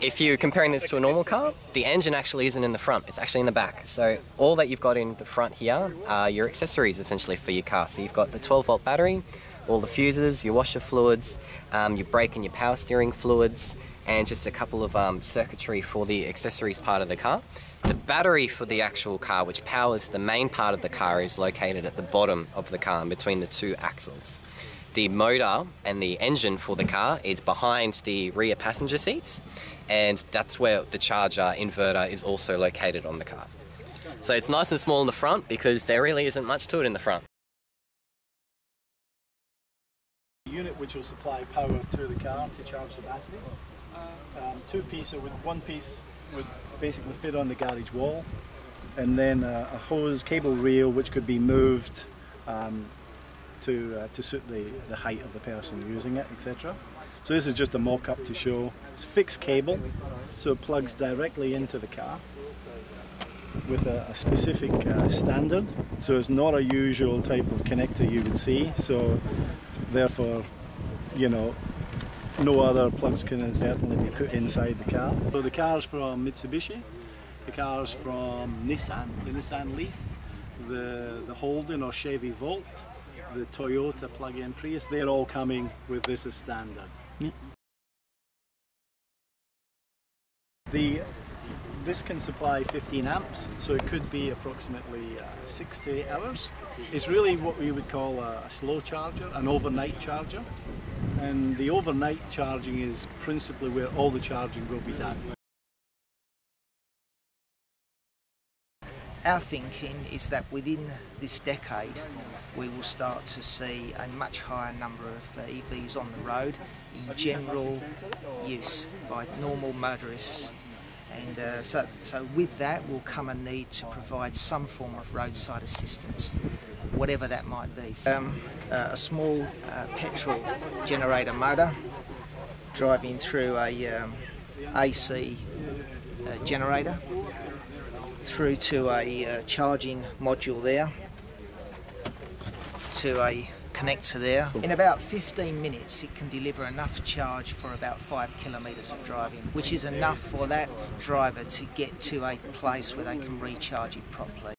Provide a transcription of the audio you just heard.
if you're comparing this to a normal car, the engine actually isn't in the front, it's actually in the back. So all that you've got in the front here are your accessories essentially for your car. So you've got the 12 volt battery, all the fuses, your washer fluids, um, your brake and your power steering fluids, and just a couple of um, circuitry for the accessories part of the car. The battery for the actual car, which powers the main part of the car, is located at the bottom of the car between the two axles. The motor and the engine for the car is behind the rear passenger seats, and that's where the charger inverter is also located on the car. So it's nice and small in the front because there really isn't much to it in the front. The unit which will supply power to the car to charge the batteries. Um, two piece, with one piece would basically fit on the garage wall, and then a, a hose cable reel which could be moved um, to uh, to suit the, the height of the person using it, etc. So this is just a mock-up to show. It's fixed cable, so it plugs directly into the car with a, a specific uh, standard. So it's not a usual type of connector you would see. So therefore, you know, no other plugs can certainly be put inside the car. So the car's from Mitsubishi, the car's from Nissan, the Nissan Leaf, the, the Holden or Chevy Volt, the Toyota plug-in Prius, they're all coming with this as standard. Yeah. The this can supply 15 amps, so it could be approximately uh, six to eight hours. It's really what we would call a, a slow charger, an overnight charger. And the overnight charging is principally where all the charging will be done. Our thinking is that within this decade we will start to see a much higher number of EVs on the road in general use by normal motorists and uh, so, so with that will come a need to provide some form of roadside assistance, whatever that might be. Um, uh, a small uh, petrol generator motor driving through a um, AC uh, generator through to a uh, charging module there to a connector there. In about 15 minutes it can deliver enough charge for about 5 kilometres of driving, which is enough for that driver to get to a place where they can recharge it properly.